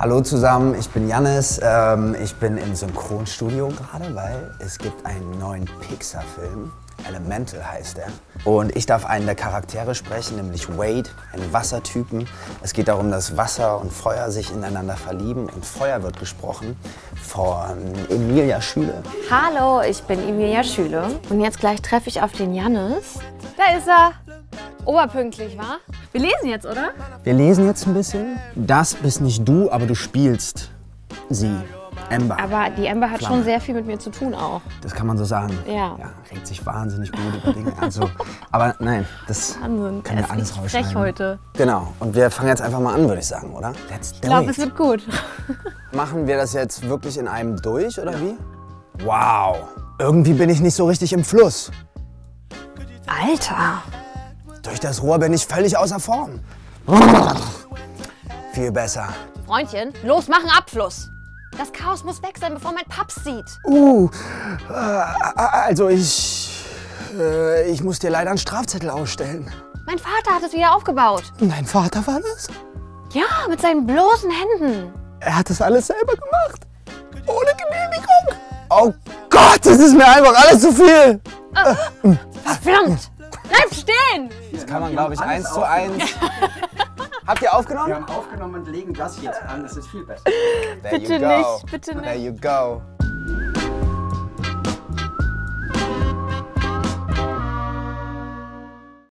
Hallo zusammen, ich bin Jannis. Ähm, ich bin im Synchronstudio gerade, weil es gibt einen neuen Pixar-Film. Elemental heißt er. Und ich darf einen der Charaktere sprechen, nämlich Wade, einen Wassertypen. Es geht darum, dass Wasser und Feuer sich ineinander verlieben. Und Feuer wird gesprochen von Emilia Schüle. Hallo, ich bin Emilia Schüle. Und jetzt gleich treffe ich auf den Jannis. Da ist er. Oberpünktlich, wa? Wir lesen jetzt, oder? Wir lesen jetzt ein bisschen. Das bist nicht du, aber du spielst sie. Amber. Aber die Amber hat Flamme. schon sehr viel mit mir zu tun auch. Das kann man so sagen. Ja. ja regt sich wahnsinnig gut über Dinge. Also, aber nein, das Wahnsinn. können wir ist alles rausschneiden. frech heute. Genau. Und wir fangen jetzt einfach mal an, würde ich sagen, oder? Let's do Ich glaube, es wird gut. Machen wir das jetzt wirklich in einem durch, oder wie? Wow. Irgendwie bin ich nicht so richtig im Fluss. Alter. Durch das Rohr bin ich völlig außer Form. Viel besser. Freundchen, los, mach einen Abfluss. Das Chaos muss weg sein, bevor mein Paps sieht. Uh, äh, also ich. Äh, ich muss dir leider einen Strafzettel ausstellen. Mein Vater hat es wieder aufgebaut. Dein Vater war das? Ja, mit seinen bloßen Händen. Er hat das alles selber gemacht. Ohne Genehmigung. Oh Gott, das ist mir einfach alles zu viel. Verdammt! Bleib stehen! Das kann man, glaube ich, eins zu eins. Habt ihr aufgenommen? Wir haben aufgenommen und legen das jetzt an, das ist viel besser. There Bitte you go. nicht, bitte There nicht. you go.